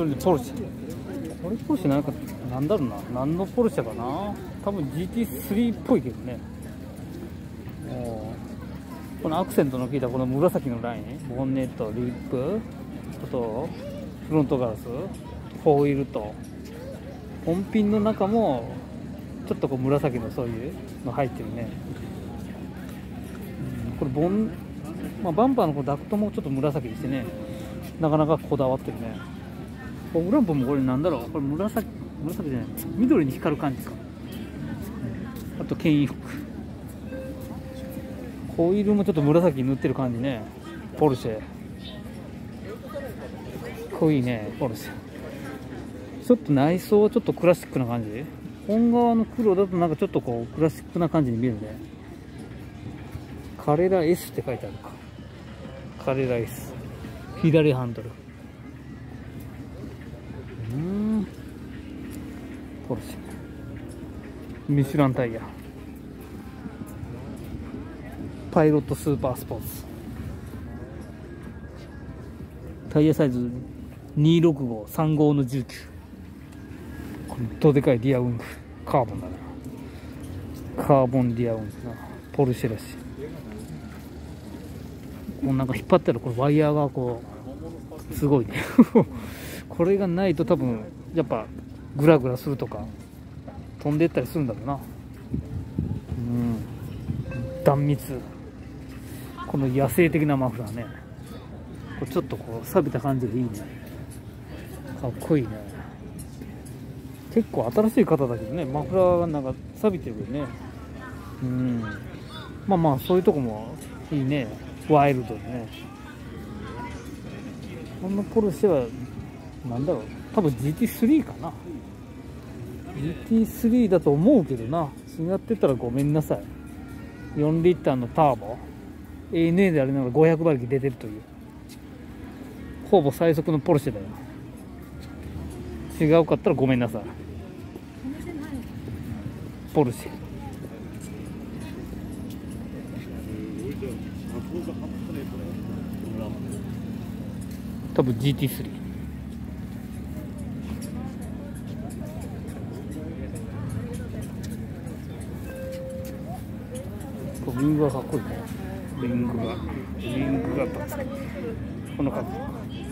それでポルシェ。これポルシェなんかなんだろうな。何のポルシェかな。多分 GT3 っぽいけどね。このアクセントの効いたこの紫のライン。ボンネットリップ。あとフロントガラス。ホイールと。本ピンの中もちょっとこう紫のそういうの入ってるね、これボン、まあ、バンパーのこダクトもちょっと紫にしてね。なかなかこだわってるね。フォグランプもこれなんだろう？これ紫紫じゃない。緑に光る感じか、あと牽引フックホイールもちょっと紫塗ってる感じね。ポルシェ。かっこいいねポルシェ。ちょっと内装はちょっとクラシックな感じ？本側の黒だとなんかちょっとこうクラシックな感じに見えるね。カレラ S って書いてあるか。カレラ S 左ハンドルうんポルシェミシュランタイヤ。パイロットスーパースポーツ。タイヤサイズ26535の19これどでかいディアウング。カーボンだな。カーボンディアウングな。ポルシェらし。いこうなんか引っ張ったらこれワイヤーがこうすごいね。これがないと多分やっぱグラグラするとか飛んでったりするんだろうな。うん。断密。この野生的なマフラーね。これちょっとこう錆びた感じでいいね。かっこいいね。結構新しい方だけどねマフラーがなんか錆びてるよね。うん。まあまあそういうとこもいいね。ワイルドでね。このポルシェは何だろう。多分 GT3 かな。GT3 だと思うけどな。違ってたらごめんなさい。4リッターのターボ。ANA でありながら500馬力出てるという。ほぼ最速のポルシェだよ違うかったらごめんなさい。ポルシェ。多分 GT3 リングがかっこいいね。リングがリングが立つこの感じ